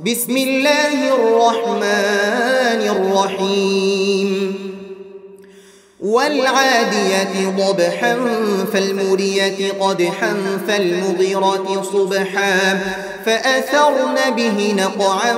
بسم الله الرحمن الرحيم. والعادية ضبحا فالمرية قدحا فالمغيرة صبحا. فأثرن به نقعا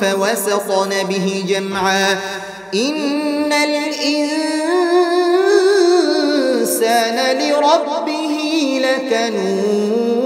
فوسطن به جمعا. إن الإنسان لربه لكنود.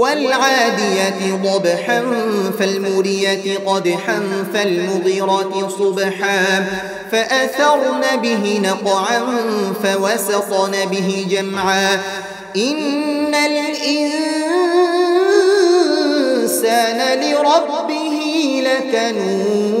والعادية ضبحا فالمرية قدحا فالمغيرة صبحا. فأثرن به نقعا فوسطن به جمعا. إن الإنسان لربه لكنود.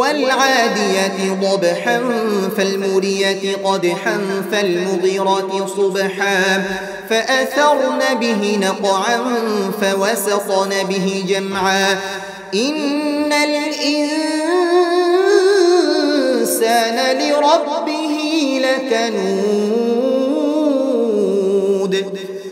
والعادية ضبحا فالمرية قدحا فالمغيرة صبحا. فأثرن به نقعا فوسطن به جمعا. إن الإنسان لربه لكنود.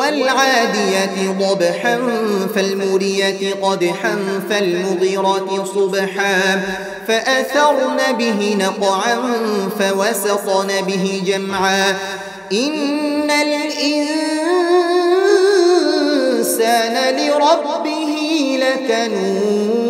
والعادية ضبحا فالمرية قدحا فالمغيرة صبحا. فأثرن به نقعا فوسطن به جمعا. إن الإنسان لربه لكنود.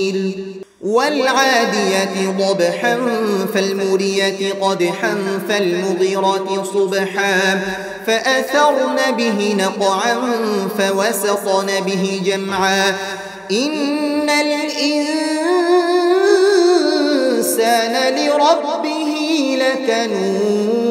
والعادية ضبحا فالمرية قدحا فالمغيرة صبحا فأثرن به نقعا فوسطن به جمعا إن الإنسان لربه لكنود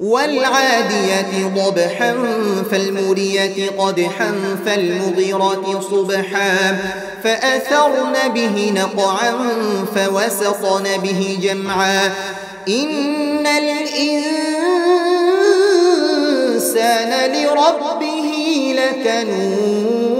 والعادية ضبحا فالمرية قدحا فالمغيرة صبحا فأثرن به نقعا فوسطن به جمعا إن الإنسان لربه لكنود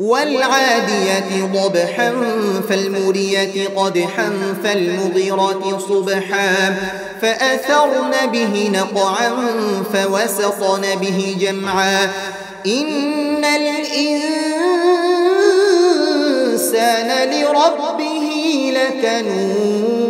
والعادية ضبحا فالمرية قدحا فالمغيرة صبحا فأثرن به نقعا فوسطن به جمعا إن الإنسان لربه لكنود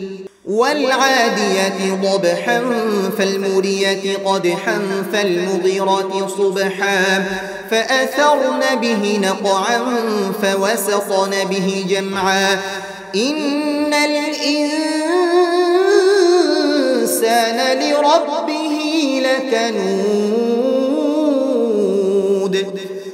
والعادية ضبحا فالمرية قدحا فالمغيرة صبحا. فأثرن به نقعا فوسطن به جمعا. إن الإنسان لربه لكنود.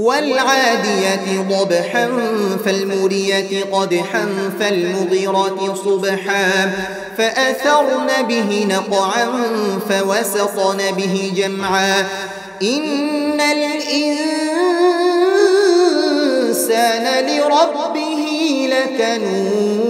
والعادية ضبحا فالمرية قدحا فالمغيرة صبحا. فأثرن به نقعا فوسطن به جمعا. إن الإنسان لربه لكنود.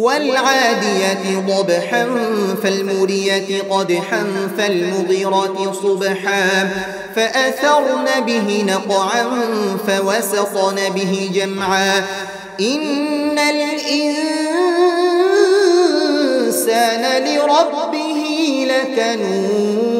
والعادية ضبحا فالمرية قدحا فالمغيرة صبحا فأثرن به نقعا فوسطن به جمعا إن الإنسان لربه لكنود